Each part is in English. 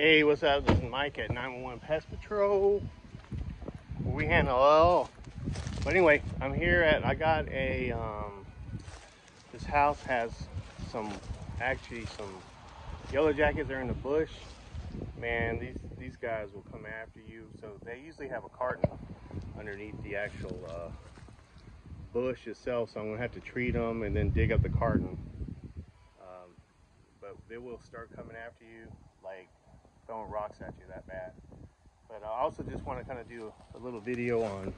Hey, what's up? This is Mike at 911 Pest Patrol. We handle all. But anyway, I'm here at, I got a, um, this house has some, actually some yellow jackets are in the bush. Man, these, these guys will come after you. So they usually have a carton underneath the actual uh, bush itself. So I'm gonna have to treat them and then dig up the carton. Um, but they will start coming after you like throwing rocks at you that bad. But I also just want to kind of do a little video on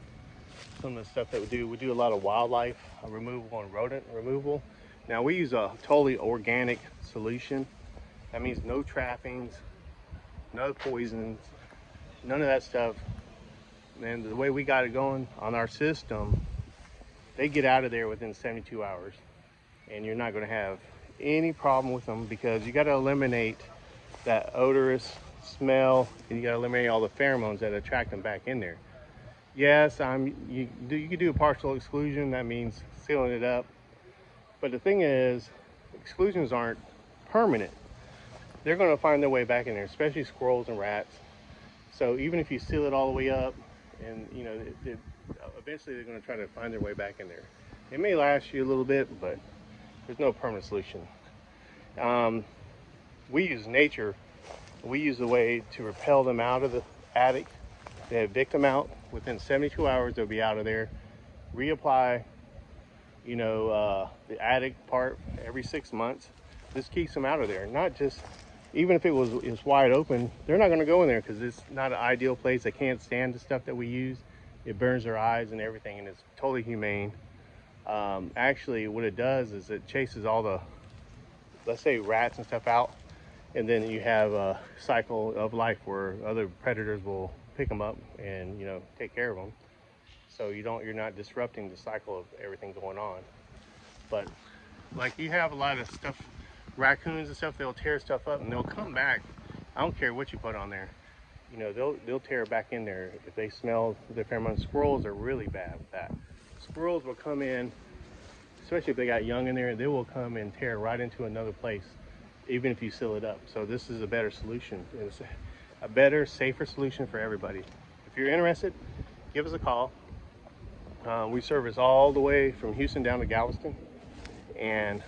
some of the stuff that we do. We do a lot of wildlife removal and rodent removal. Now we use a totally organic solution. That means no trappings, no poisons, none of that stuff. And the way we got it going on our system, they get out of there within 72 hours. And you're not going to have any problem with them because you got to eliminate that odorous smell and you got to eliminate all the pheromones that attract them back in there. Yes, I'm you do you can do a partial exclusion that means sealing it up. But the thing is exclusions aren't permanent. They're going to find their way back in there, especially squirrels and rats. So even if you seal it all the way up and you know it, it, eventually they're going to try to find their way back in there. It may last you a little bit, but there's no permanent solution. Um, we use nature. We use the way to repel them out of the attic. They evict them out. Within 72 hours, they'll be out of there. Reapply, you know, uh, the attic part every six months. This keeps them out of there. Not just, even if it was, it was wide open, they're not going to go in there because it's not an ideal place. They can't stand the stuff that we use. It burns their eyes and everything, and it's totally humane. Um, actually, what it does is it chases all the, let's say, rats and stuff out and then you have a cycle of life where other predators will pick them up and you know take care of them so you don't you're not disrupting the cycle of everything going on. But like you have a lot of stuff raccoons and stuff they'll tear stuff up and they'll come back. I don't care what you put on there. You know they'll they'll tear back in there. If they smell the pheromones squirrels are really bad with that. Squirrels will come in especially if they got young in there they will come and tear right into another place even if you seal it up. So this is a better solution. It's a better, safer solution for everybody. If you're interested, give us a call. Uh, we service all the way from Houston down to Galveston. And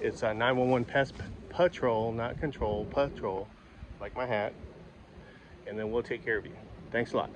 it's a 911 pest patrol, not control, patrol, like my hat. And then we'll take care of you. Thanks a lot.